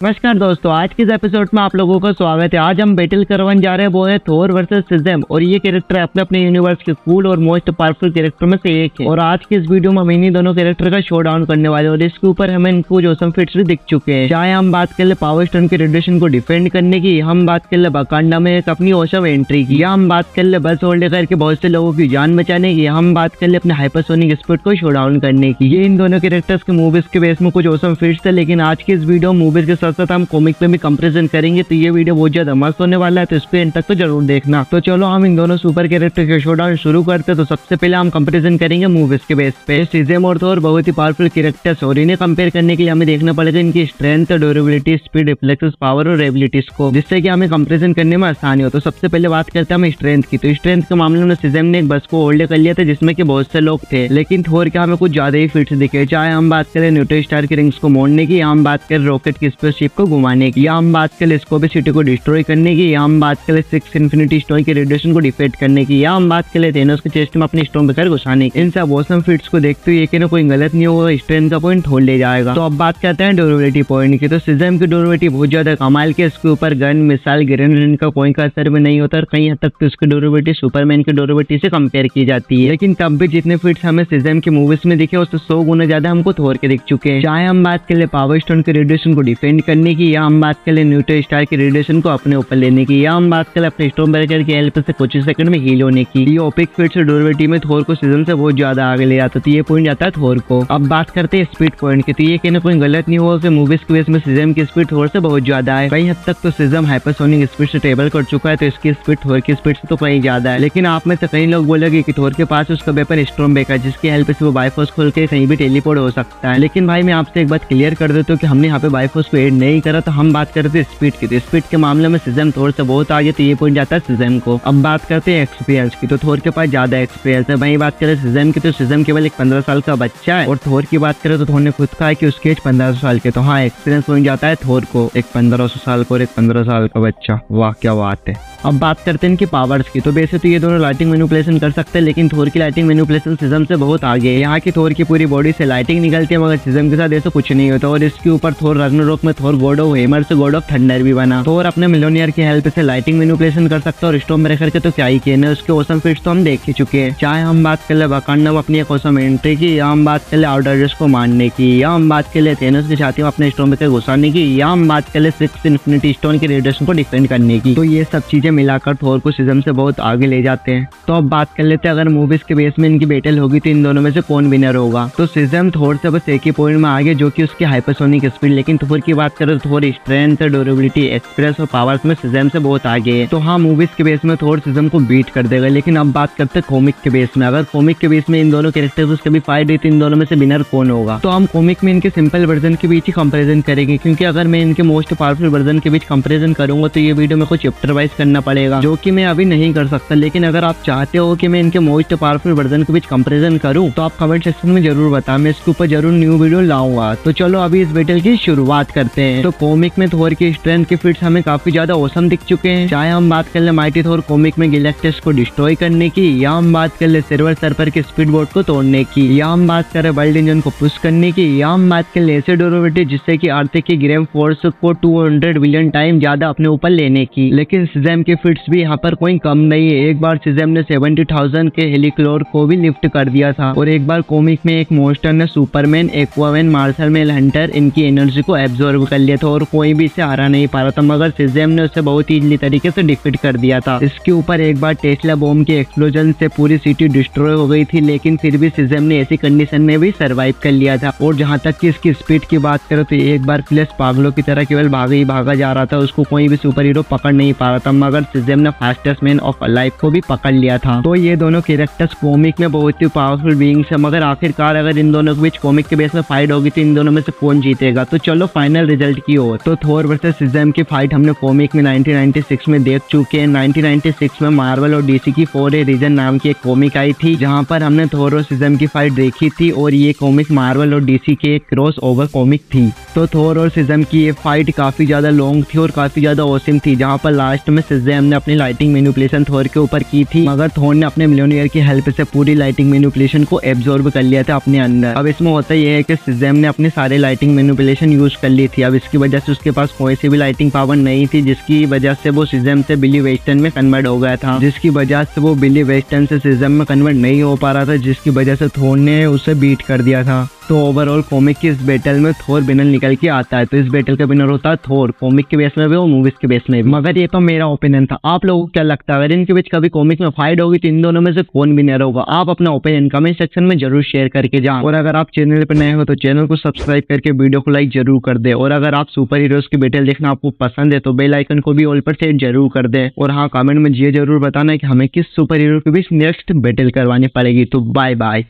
नमस्कार दोस्तों, आज के इस एपिसोड में आप लोगों का स्वागत है। आज हम बैटल करवाने जा रहे हैं, वो है थोर वर्सेस सिजम और ये कैरेक्टर अपने अपने यूनिवर्स के कूल और मोस्ट पावरफुल कैरेक्टर में से एक है। और आज के इस वीडियो में हम इन्हीं दोनों कैरेक्टर का शो डाउन करने वाले और इसके ऊपर हमें इनको जोसम फिट्स दिख चुके हैं। चाहे हम बात कर ले पावर स्टोन के रेडिएशन को डिफेंड करने की, हम बात कर ले बकांडा में एक अपनी ओसम एंट्री की, या हम बात कर ले बस होल्ड करके बहुत से लोगों की जान बचाने की हम बात कर ले अपने हाइपरसोनिक स्पीड को शो डाउन करने की। ये इन दोनों कैरेक्टर्स के मूवीज़ के बेस में कुछ ओसम फिट्स थे, लेकिन आज की इस वीडियो मूवीज़ के साथ साथ हम कॉमिक पे भी कंपेरिजन करेंगे तो ये वीडियो बहुत ज़्यादा मस्त होने वाला है तो इस पे इन तक तो ज़रूर देखना। तो चलो, हम इन दोनों सुपर कैरेक्टर के शो डाउन शुरू करते तो सबसे पहले हम कंपेरिजन करेंगे मूवीज़ के बेस पे। सीजेम और थोर बहुत ही पावरफुल कैरेक्टर्स और इन्हें कंपेयर करने के लिए हमें देखना पड़ेगा इनकी strength durability speed reflex power और एबिलिटीज को, जिससे कि हमें कंपेरिजन करने में आसानी हो। तो सबसे पहले बात करते हैं हम स्ट्रेंथ की। तो स्ट्रेंथ के मामले में सीजेम ने एक बस को होल्ड कर लिया था, जिसमें कि बहुत से लोग थे। लेकिन थोर के हमें कुछ ज़्यादा ही फिट्स दिखे। चाहे हम बात करें न्यूट्रो स्टार की रिंग्स को मोड़ने की हम बात करें रॉकेट की स्पेसशिप को घुमाने की या हम बात करें इसको भी सिटी को डिस्ट्रॉय करने की या हम बात करें सिक्स इन्फिनिटी स्टोन के रेडिएशन को डिफेक्ट करने की या हम बात करें थेनोस के चेस्ट में अपने स्टोन बेकर घुसाने की इन सब वॉसम फिट्स को देखते हुए कि ना कोई गलत नहीं होगा स्ट्रेंथ का पॉइंट होल्ड ले जाएगा। तो अब बात करते हैं ड्यूरेबिलिटी पॉइंट की। तो सिजम की ड्यूरेबिलिटी बहुत ज़्यादा कमाल के इसके ऊपर गन मिसाइल ग्रेनेड का कोई का असर भी नहीं होता और कहीं हद तक तो इसकी ड्यूरेबिलिटी सुपरमैन की ड्यूरेबिलिटी से कंपेयर की जाती है। लेकिन तब भी जितने फिट्स हमें सिजम की मूवीज़ में दिखे, उससे सौ गुना ज़्यादा हमको थोर के दिख चुके हैं। चाहे हम बात कर ले पावर स्टोन के रेडिएशन को डिफेंड करने की या हम बात करें न्यूट्रो स्टार के रेडिएशन को अपने ऊपर लेने की, या हम बात करें अपने स्टोन ब्रेकर की हेल्प से कुछ सेकंड में हील होने की। ये ओपिक फिट से ड्यूरेबिलिटी में थोर को सीज़न से बहुत ज़्यादा आगे ले जाता तो ये पॉइंट जाता है थोर को। अब बात करते हैं स्पीड पॉइंट की तो ये कहना कोई गलत नहीं हुआ मूवीज़ की बेस में सीजम की स्पीड थोर से बहुत ज़्यादा है। कहीं हद तक तो सीजम हाइपरसोनिक स्पीड से टेबल कर चुका है तो इसकी स्पीड थोर की स्पीड से तो कहीं ज़्यादा है। लेकिन आप में से कई लोग बोलेंगे की थोर के पास उसका वेपन स्ट्रॉम बेकर जिसकी हेल्प से वो बाईफोर्स खोल के कहीं भी टेलीपोर्ट हो सकता है। लेकिन भाई, मैं आपसे एक बात क्लियर कर देता हूँ की हमने यहाँ पे बाईफोर्स को एड नहीं करा तो हम बात करते हैं स्पीड की। तो स्पीड के मामले में सीज़न थोर से बहुत आगे तो ये पॉइंट जाता है सीज़न को। अब बात करते हैं एक्सपीरियंस की। तो थोर के पास ज़्यादा एक्सपीरियंस है। वही बात करें सीज़न की तो सीज़न केवल एक पंद्रह साल का बच्चा है। और थोर की बात करें तो थोर ने खुद कहा कि उसके एज पंद्रह साल के तो हाँ एक्सपीरियंस पॉइंट जाता है थोर को एक पंद्रह साल को और एक पंद्रह साल का बच्चा। वाह, क्या बात है। अब बात करते हैं इनकी पावर्स की। तो वैसे तो ये दोनों लाइटिंग मैनिपुलेशन कर सकते हैं, लेकिन थोर की लाइटिंग मैनिपुलेशन सिजम से बहुत आगे है। यहाँ की थोर की पूरी बॉडी से लाइटिंग निकलती है, मगर सिजम के साथ ऐसा कुछ नहीं होता। और इसके ऊपर थोर रग्नरोक में थोर गॉड ऑफ़ हेमर से गॉड ऑफ़ थंडर भी बना। थोर अपने मिलोनियर की हेल्प से लाइटिंग मैनिपुलेशन कर सकता है, और स्टोम ब्रेकर के तो क्या ही कहना उसके ओसम फिट्स तो हम देख ही चुके हैं। चाहे हम बात कर ले बकांडम अपनी एक ओसम एंट्री की, या हम बात कर ले आउटडर्स को मारने की, या हम बात कर ले थेनोस की में अपने स्टोन ब्रेकर घुसाने की, या हम बात कर ले सिक्स इन्फिनिटी स्टोन के रेडिएशन को डिफेंड करने की। तो ये सब चीज़ें मिलाकर थोर को सीज़न से बहुत आगे ले जाते हैं। तो अब बात कर लेते हैं, अगर मूवीज़ के बेस में इनकी बैटल होगी तो इन दोनों में से कौन विनर होगा? तो सीज़न थोर से बस एक ही पॉइंट में आगे, जो कि उसकी हाइपरसोनिक स्पीड लेकिन थोर की बात करें तो थोर स्ट्रेंथ ड्यूरेबिलिटी एक्सप्रेस और पावर्स में सीज़न से बहुत आगे है। तो हाँ मूवीज़ के बेस में थोर सीज़न को बीट कर देगा, लेकिन अब बात करते हैं कॉमिक के बेस में। अगर कॉमिक के बेस में इन दोनों कैरेक्टर्स कभी फाइट हुई तो इन दोनों में से विनर कौन होगा? तो हम कॉमिक में इनके सिंपल वर्जन के बीच ही कंपेरिजन करेंगे, क्योंकि अगर मैं इनके मोस्ट पावरफुल वर्जन के बीच कंपेरिजन करूँगा तो ये वीडियो में कुछ चैप्टर वाइज करना पड़ेगा। जो कि मैं अभी नहीं कर सकता, लेकिन अगर आप चाहते हो कि मैं इनके मोस्ट पावरफुल वर्जन के बीच कंपेरिजन करूँ तो आप कमेंट सेक्शन में ज़रूर बताएँ। मैं इसके ऊपर ज़रूर न्यू वीडियो लाऊँगा। तो चलो अभी इस बैटल की शुरुआत करते हैं। तो कॉमिक में थोर की स्ट्रेंथ के फिट्स हमें काफ़ी ज़्यादा औसम दिख चुके हैं। चाहे हम बात कर ले माइटी थोर कॉमिक में गैलेक्टस को डिस्ट्रॉय करने की, या हम बात कर ले सिल्वर सर्पर के स्पीड बोर्ड को तोड़ने की, या हम बात करें वर्ल्ड इंजन को पुश करने की, या हम बात कर ले जिससे कि आर्थिक की ग्रेम फोर्स को 200 बिलियन टाइम ज़्यादा अपने ऊपर लेने की। लेकिन सिजम के फिट्स भी यहाँ पर कोई कम नहीं है। एक बार सिजम ने सेवेंटी थाउज़ेंड के हेलीक्लोर को भी लिफ्ट कर दिया था। और एक बार कॉमिक में एक मोस्टर ने Superman Aquaman Martian Manhunter इनकी एनर्जी को एब्जॉर्व कर लिया था और कोई भी इसे हरा नहीं पा रहा था, मगर सिजम ने उसे बहुत इजली तरीके से डिफीट कर दिया था। इसके ऊपर एक बार टेस्ला बॉम्ब के एक्सप्लोजन से पूरी सिटी डिस्ट्रॉय हो गई थी, लेकिन फिर भी सिजम ने ऐसी कंडीशन में भी सर्वाइव कर लिया था। और जहाँ तक की इसकी स्पीड की बात करो तो एक बार प्लस पागलों की तरह केवल भागा ही भागा जा रहा था, उसको कोई भी सुपर हीरो पकड़ नहीं पा रहा था, मगर सिजम ने फास्टेस्ट मैन ऑफ़ लाइफ को भी पकड़ लिया था। तो ये दोनों कैरेक्टर्स कॉमिक में बहुत ही पावरफुल बींग्स है, मगर आखिरकार अगर इन दोनों के बीच कॉमिक के बेस में फाइट होगी तो इन दोनों में से कौन जीतेगा? तो चलो फाइनल रिज़ल्ट की ओर। तो थोर वर्सेस सिजम की फाइट हमने कॉमिक में 1996 में देख चुके हैं। 1996 में मार्वल और डीसी की फोर ए रीजन नाम की एक कॉमिक आई थी, जहाँ पर हमने थोर और सिजम की फाइट देखी थी और ये कॉमिक मार्वल और डीसी के एक क्रॉस ओवर कॉमिक थी। तो थोर और सिजम की ये फाइट काफ़ी ज़्यादा लॉन्ग थी और काफ़ी ज़्यादा ओसिम थी, जहाँ पर लास्ट में सिजेम ने अपनी लाइटिंग मेनुपुलेशन थोर के ऊपर की थी, मगर थोर ने अपने मिलियनियर की हेल्प से पूरी लाइटिंग मेनुपुलेशन को एब्जॉर्ब कर लिया था अपने अंदर। अब इसमें होता यह है कि सिजेम ने अपने सारी लाइटिंग मेनुपुलेशन यूज़ कर ली थी। अब इसकी वजह से उसके पास कोई सी भी लाइटिंग पावर नहीं थी, जिसकी वजह से वो सिजेम से बिली वेस्टर्न में कन्वर्ट हो गया था। जिसकी वजह से वो बिली वेस्टर्न से सिजेम में कन्वर्ट नहीं हो पा रहा था, जिसकी वजह से थोर ने उसे बीट कर दिया था। तो ओवरऑल कॉमिक की इस बैटल में थोर विनर निकल के आता है। तो इस बैटल का विनर होता है थोर कॉमिक के बेस में भी और मूवीज़ के बेस में भी। मगर ये तो मेरा ओपिनियन था। आप लोगों को क्या लगता है? अगर इनके बीच कभी कॉमिक में फाइट होगी तो इन दोनों में से कौन विनर होगा? आप अपना ओपिनियन कमेंट सेक्शन में ज़रूर शेयर करके जाओ और अगर आप चैनल पर नए हो तो चैनल को सब्सक्राइब करके वीडियो को लाइक ज़रूर कर दे। और अगर आप सुपर हीरोज की बैटल देखना आपको पसंद है तो बेल आइकन को भी ऑल पर सेट ज़रूर कर दे। और हाँ कमेंट में ये ज़रूर बताना कि हमें किस सुपर हीरो के बीच नेक्स्ट बैटल करवानी पड़ेगी। तो बाय बाय